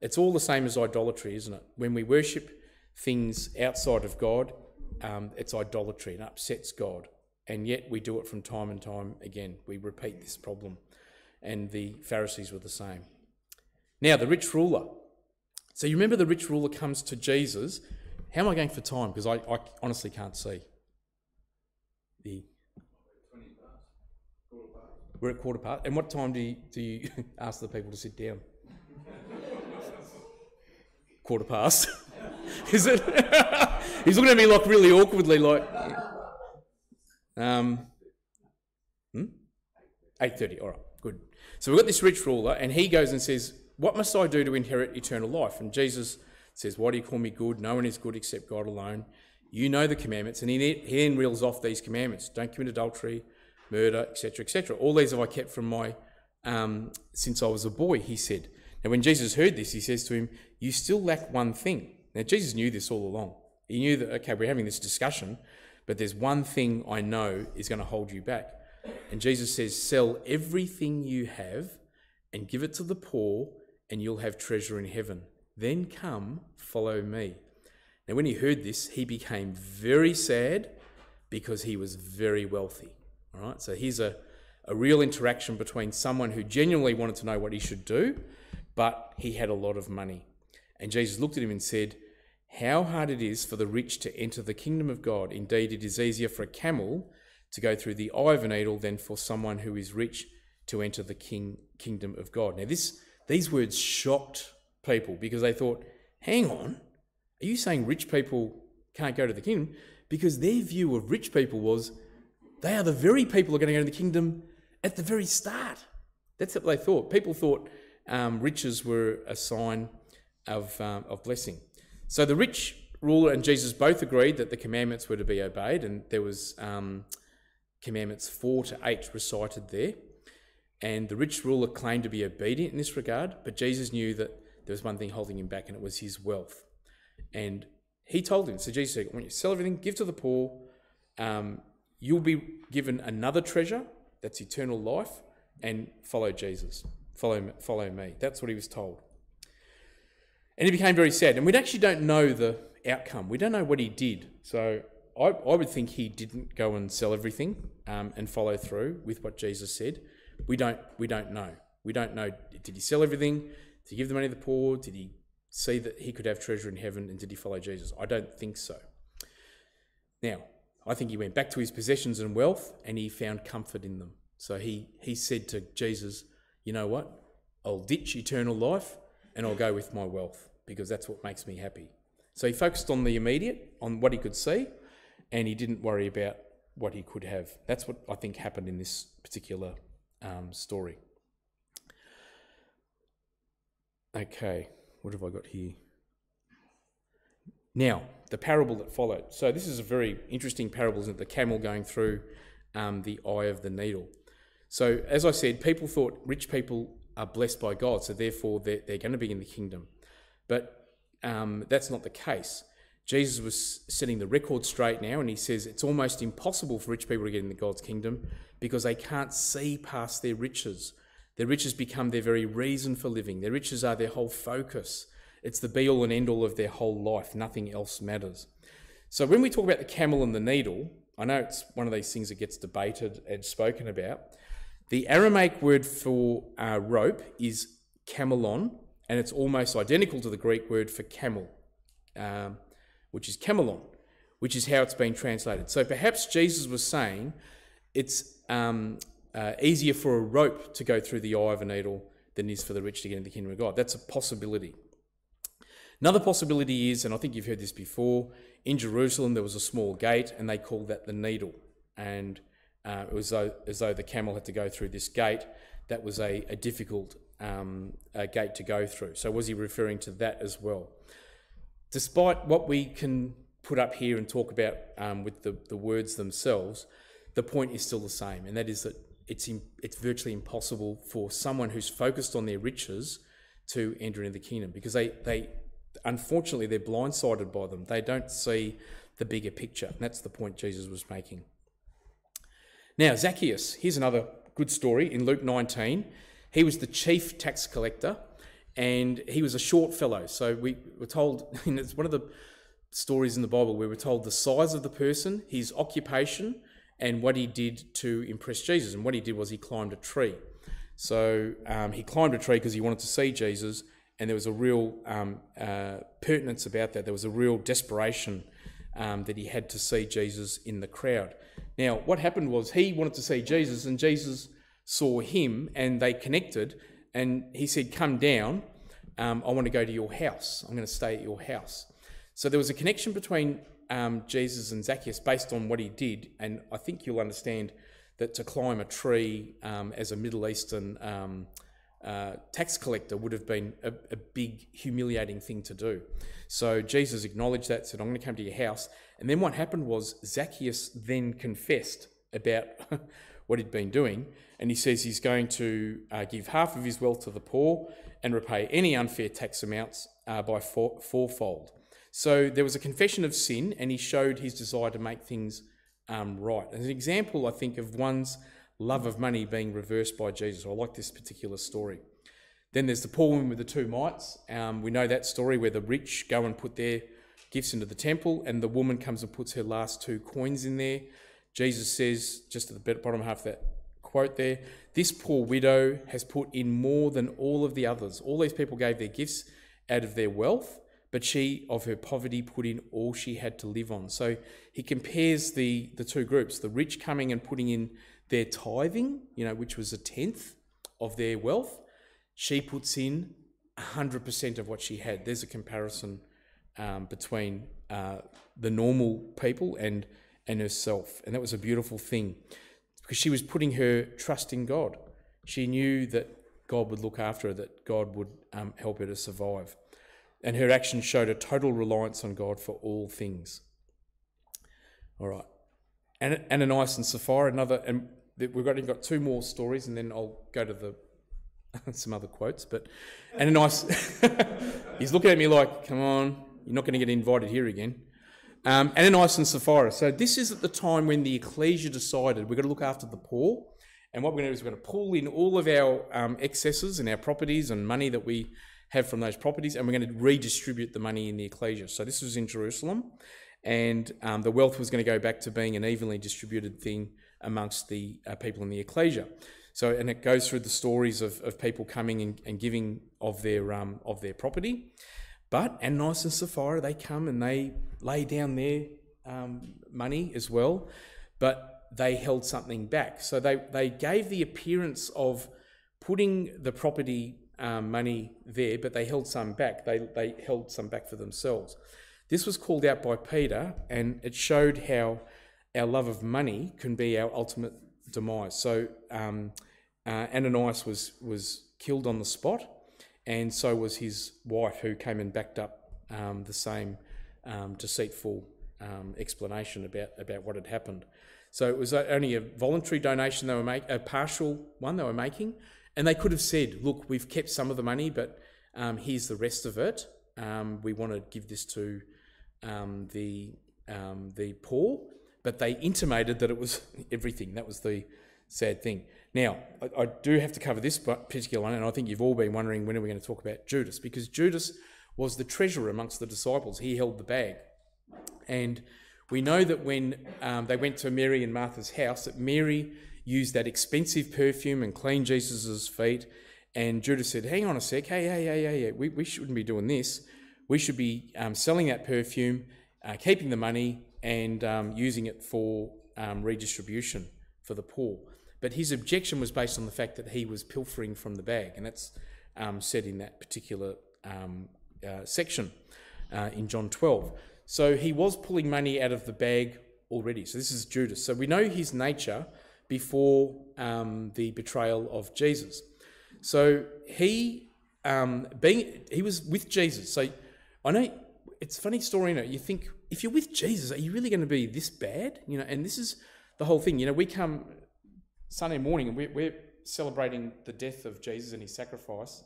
It's all the same as idolatry, isn't it? When we worship things outside of God, um, it's idolatry and upsets God. And yet we do it from time and time again. We repeat this problem. And the Pharisees were the same. Now, the rich ruler. So you remember the rich ruler comes to Jesus. How am I going for time? Because I, I honestly can't see. The we're at quarter past. And what time do you, do you ask the people to sit down? quarter past. Is it? He's looking at me like really awkwardly, like. Um. Hmm? Eight thirty. All right, good. So we've got this rich ruler, and he goes and says, what must I do to inherit eternal life? And Jesus says, Why do you call me good? No one is good except God alone. You know the commandments. And he, he then reels off these commandments don't commit adultery, murder, etc., etc. All these have I kept from my um, since I was a boy, he said. Now, when Jesus heard this, he says to him, You still lack one thing. Now, Jesus knew this all along. He knew that, okay, we're having this discussion, but there's one thing I know is going to hold you back. And Jesus says, Sell everything you have and give it to the poor, and you'll have treasure in heaven. Then come, follow me. Now, when he heard this, he became very sad because he was very wealthy. All right, so here's a, a real interaction between someone who genuinely wanted to know what he should do, but he had a lot of money. And Jesus looked at him and said, How hard it is for the rich to enter the kingdom of God. Indeed, it is easier for a camel to go through the eye of a needle than for someone who is rich to enter the king, kingdom of God. Now, this, these words shocked people because they thought, Hang on, are you saying rich people can't go to the kingdom? Because their view of rich people was they are the very people who are going to go to the kingdom at the very start. That's what they thought. People thought um, riches were a sign of, um, of blessing. So the rich ruler and Jesus both agreed that the commandments were to be obeyed, and there was um, commandments four to eight recited there. And the rich ruler claimed to be obedient in this regard, but Jesus knew that there was one thing holding him back, and it was his wealth. And he told him, so Jesus said, when you sell everything, give to the poor, um, you'll be given another treasure, that's eternal life, and follow Jesus. Follow, follow me. That's what he was told. And he became very sad. And we actually don't know the outcome. We don't know what he did. So I, I would think he didn't go and sell everything um, and follow through with what Jesus said. We don't, we don't know. We don't know. Did he sell everything? Did he give the money to the poor? Did he see that he could have treasure in heaven? And did he follow Jesus? I don't think so. Now, I think he went back to his possessions and wealth and he found comfort in them. So he, he said to Jesus, You know what? I'll ditch eternal life and I'll go with my wealth because that's what makes me happy. So he focused on the immediate, on what he could see, and he didn't worry about what he could have. That's what I think happened in this particular um, story. Okay, what have I got here? Now, the parable that followed. So, this is a very interesting parable, isn't it? The camel going through um, the eye of the needle. So, as I said, people thought rich people are blessed by God, so therefore they're, they're going to be in the kingdom. But um, that's not the case. Jesus was setting the record straight now, and he says it's almost impossible for rich people to get into God's kingdom because they can't see past their riches. Their riches become their very reason for living, their riches are their whole focus. It's the be all and end all of their whole life. Nothing else matters. So when we talk about the camel and the needle, I know it's one of these things that gets debated and spoken about. The Aramaic word for uh, rope is camelon, and it's almost identical to the Greek word for camel, um, which is camelon, which is how it's been translated. So perhaps Jesus was saying it's um, uh, easier for a rope to go through the eye of a needle than it is for the rich to get into the kingdom of God. That's a possibility. Another possibility is, and I think you've heard this before, in Jerusalem there was a small gate and they called that the needle. And uh, it was as though, as though, the camel had to go through this gate. That was a, a difficult um, a gate to go through. So was he referring to that as well? Despite what we can put up here and talk about um, with the, the words themselves, the point is still the same, and that is that it's, in, it's virtually impossible for someone who's focused on their riches to enter into the kingdom because they, they unfortunately, they're blindsided by them. They don't see the bigger picture. And that's the point Jesus was making. Now, Zacchaeus, here's another good story in Luke 19. He was the chief tax collector and he was a short fellow. So we were told, it's one of the stories in the Bible where we're told the size of the person, his occupation, and what he did to impress Jesus. And what he did was he climbed a tree. So um, he climbed a tree because he wanted to see Jesus and there was a real um, uh, pertinence about that. There was a real desperation um, that he had to see Jesus in the crowd. Now, what happened was he wanted to see Jesus, and Jesus saw him, and they connected. And he said, "Come down. Um, I want to go to your house. I'm going to stay at your house." So there was a connection between um, Jesus and Zacchaeus based on what he did, and I think you'll understand that to climb a tree um, as a Middle Eastern um, uh, tax collector would have been a, a, big, humiliating thing to do. So Jesus acknowledged that, said, I'm going to come to your house. And then what happened was Zacchaeus then confessed about what he'd been doing. And he says he's going to uh, give half of his wealth to the poor and repay any unfair tax amounts uh, by four, fourfold. So there was a confession of sin, and he showed his desire to make things um, right. As an example, I think, of one's love of money being reversed by Jesus. I like this particular story. Then there's the poor woman with the two mites. Um, we know that story where the rich go and put their gifts into the temple, and the woman comes and puts her last two coins in there. Jesus says, just at the bottom half of that quote there, this poor widow has put in more than all of the others. All these people gave their gifts out of their wealth, but she of her poverty put in all she had to live on. So he compares the, the two groups the rich coming and putting in their tithing, you know, which was a tenth of their wealth. She puts in 100% of what she had. There's a comparison um, between uh, the normal people and, and herself. And that was a beautiful thing because she was putting her trust in God. She knew that God would look after her, that God would um, help her to survive. And her actions showed a total reliance on God for all things. All right. Ananias and Sapphira, another, and we've got, got two more stories, and then I'll go to the some other quotes. But Ananias, he's looking at me like, "Come on, you're not going to get invited here again." Um, Ananias and Sapphira. So this is at the time when the ecclesia decided we're going to look after the poor, and what we're going to do is we're going to pull in all of our um, excesses and our properties and money that we have from those properties, and we're going to redistribute the money in the ecclesia. So this was in Jerusalem, and um, the wealth was going to go back to being an evenly distributed thing amongst the uh, people in the ecclesia. So, and it goes through the stories of, of people coming and, and giving of their um, of their property. But Ananias and Sapphira, they come and they lay down their um, money as well, but they held something back. So they, they gave the appearance of putting the property um, money there, but they held some back. They, they held some back for themselves. This was called out by Peter, and it showed how our love of money can be our ultimate demise. So um, uh, Ananias was was killed on the spot, and so was his wife, who came and backed up um, the same um, deceitful um, explanation about about what had happened. So it was only a voluntary donation they were making, a partial one they were making, and they could have said, "Look, we've kept some of the money, but um, here's the rest of it. Um, we want to give this to the um, the poor." but they intimated that it was everything. That was the sad thing. Now, I, I, do have to cover this particular one, and I think you've all been wondering when are we going to talk about Judas, because Judas was the treasurer amongst the disciples. He held the bag. And we know that when um, they went to Mary and Martha's house, that Mary used that expensive perfume and cleaned Jesus's feet. And Judas said, Hang on a sec, hey, hey, hey, hey, hey. We, we shouldn't be doing this. We should be um, selling that perfume, uh, keeping the money, and um, using it for um, redistribution for the poor. But his objection was based on the fact that he was pilfering from the bag, and that's um, said in that particular um, uh, section uh, in John 12. So he was pulling money out of the bag already. So this is Judas. So we know his nature before um, the betrayal of Jesus. So he um, being he was with Jesus. So I know it's a funny story. You know, you think if you're with Jesus, are you really going to be this bad? You know, and this is the whole thing. You know, we come Sunday morning and we're, we're celebrating the death of Jesus and his sacrifice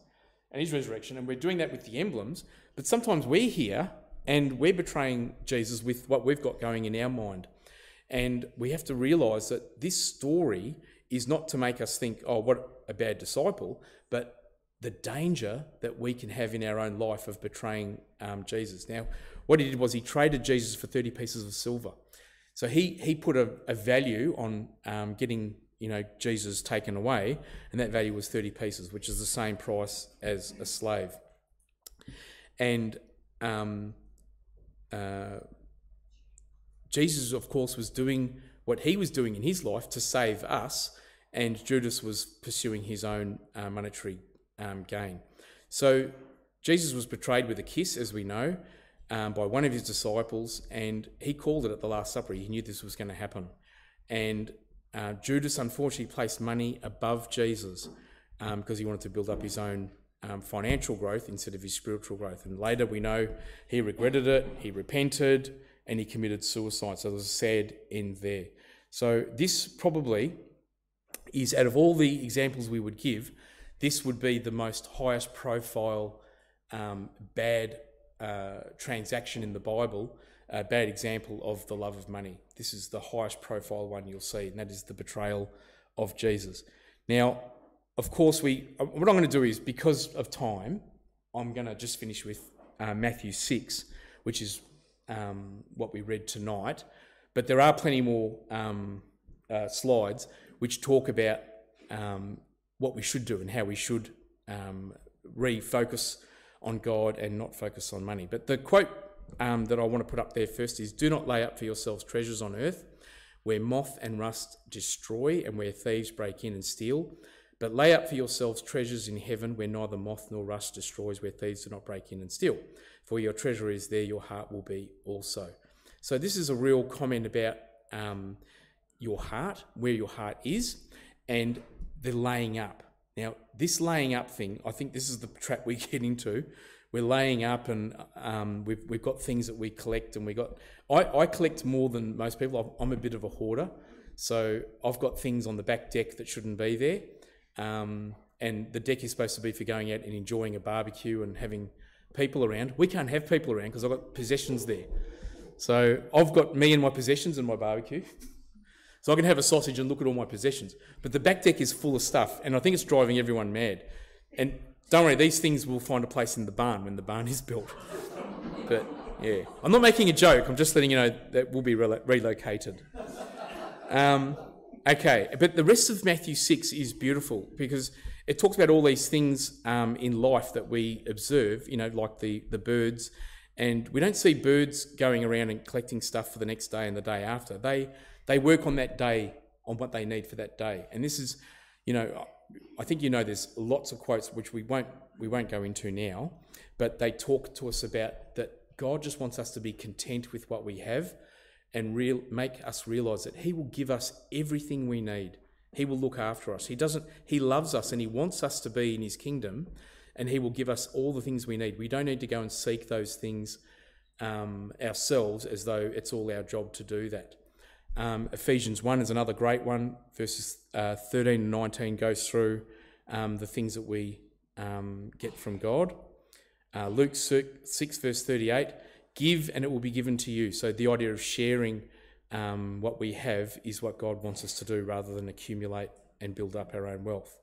and his resurrection, and we're doing that with the emblems. But sometimes we're here and we're betraying Jesus with what we've got going in our mind. And we have to realize that this story is not to make us think, oh, what a bad disciple, but the danger that we can have in our own life of betraying um, Jesus. Now, what he did was he traded Jesus for 30 pieces of silver. So he, he put a, a value on um, getting you know Jesus taken away, and that value was 30 pieces, which is the same price as a slave. And um, uh, Jesus, of course, was doing what he was doing in his life to save us, and Judas was pursuing his own uh, monetary um, gain. So Jesus was betrayed with a kiss, as we know um, by one of his disciples, and he called it at the Last Supper. He knew this was going to happen. And uh, Judas unfortunately placed money above Jesus because um, he wanted to build up his own um, financial growth instead of his spiritual growth. And later we know he regretted it, he repented, and he committed suicide. So there's a sad end there. So this probably is out of all the examples we would give, this would be the most highest profile um, bad uh, transaction in the Bible, a bad example of the love of money. This is the highest profile one you'll see, and that is the betrayal of Jesus. Now, of course, we uh, what I'm going to do is because of time, I'm going to just finish with uh, Matthew six, which is um, what we read tonight. But there are plenty more um, uh, slides which talk about um, what we should do and how we should um, refocus on God and not focus on money. But the quote um, that I want to put up there first is Do not lay up for yourselves treasures on earth where moth and rust destroy and where thieves break in and steal. But lay up for yourselves treasures in heaven where neither moth nor rust destroys, where thieves do not break in and steal. For your treasure is there, your heart will be also. So, this is a real comment about um, your heart, where your heart is, and the laying up. Now, this laying up thing, I think this is the trap we get into. We're laying up, and um, we've, we've got things that we collect, and we got. I, I collect more than most people. I'm a bit of a hoarder, so I've got things on the back deck that shouldn't be there. Um, and the deck is supposed to be for going out and enjoying a barbecue and having people around. We can't have people around because I've got possessions there. So I've got me and my possessions and my barbecue. So I can have a sausage and look at all my possessions. But the back deck is full of stuff, and I think it's driving everyone mad. And don't worry, these things will find a place in the barn when the barn is built. but yeah, I'm not making a joke. I'm just letting you know that will be relo- relocated. Um, okay, but the rest of Matthew 6 is beautiful because it talks about all these things um, in life that we observe, you know, like the, the birds. And we don't see birds going around and collecting stuff for the next day and the day after. They they work on that day on what they need for that day. And this is, you know, I think you know there's lots of quotes which we won't we won't go into now, but they talk to us about that God just wants us to be content with what we have and real make us realize that he will give us everything we need. He will look after us. He doesn't he loves us and he wants us to be in his kingdom and he will give us all the things we need. We don't need to go and seek those things um, ourselves as though it's all our job to do that. Um, Ephesians 1 is another great one. Verses uh, 13 and 19 goes through um, the things that we um, get from God. Uh, Luke 6, verse 38 give and it will be given to you. So the idea of sharing um, what we have is what God wants us to do rather than accumulate and build up our own wealth.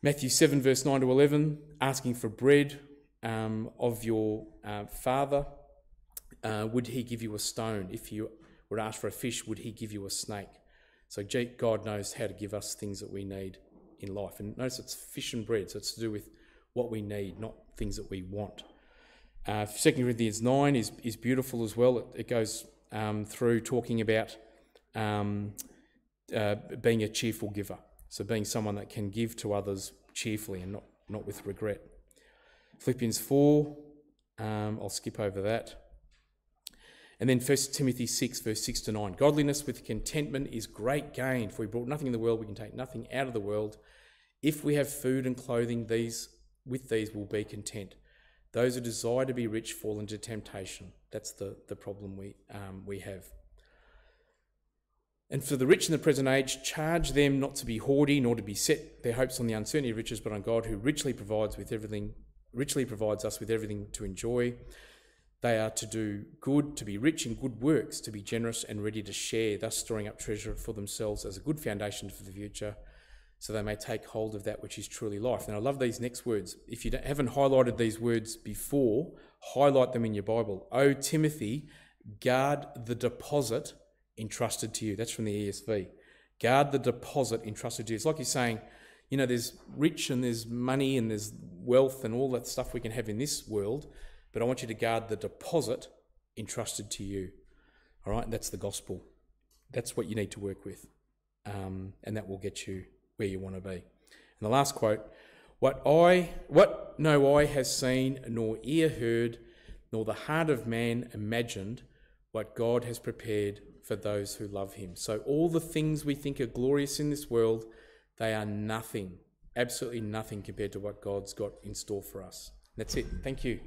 Matthew 7, verse 9 to 11, asking for bread um, of your uh, father. Uh, would he give you a stone if you would ask for a fish, would he give you a snake? So God knows how to give us things that we need in life. And notice it's fish and bread, so it's to do with what we need, not things that we want. Uh, 2 Corinthians 9 is, is beautiful as well. It, it goes um, through talking about um, uh, being a cheerful giver. So being someone that can give to others cheerfully and not, not with regret. Philippians 4, um, I'll skip over that. And then 1 Timothy 6, verse 6 to 9. Godliness with contentment is great gain, for we brought nothing in the world, we can take nothing out of the world. If we have food and clothing, these with these will be content. Those who desire to be rich fall into temptation. That's the, the problem we, um, we have. And for the rich in the present age, charge them not to be hoarding, nor to be set their hopes on the uncertainty of riches, but on God who richly provides with everything, richly provides us with everything to enjoy. They are to do good, to be rich in good works, to be generous and ready to share, thus storing up treasure for themselves as a good foundation for the future, so they may take hold of that which is truly life. And I love these next words. If you haven't highlighted these words before, highlight them in your Bible. O Timothy, guard the deposit entrusted to you. That's from the ESV. Guard the deposit entrusted to you. It's like you're saying, you know, there's rich and there's money and there's wealth and all that stuff we can have in this world but I want you to guard the deposit entrusted to you. All right, that's the gospel. That's what you need to work with, um, and that will get you where you want to be. And the last quote: "What I, what no eye has seen, nor ear heard, nor the heart of man imagined, what God has prepared for those who love Him." So all the things we think are glorious in this world, they are nothing, absolutely nothing compared to what God's got in store for us. That's it. Thank you.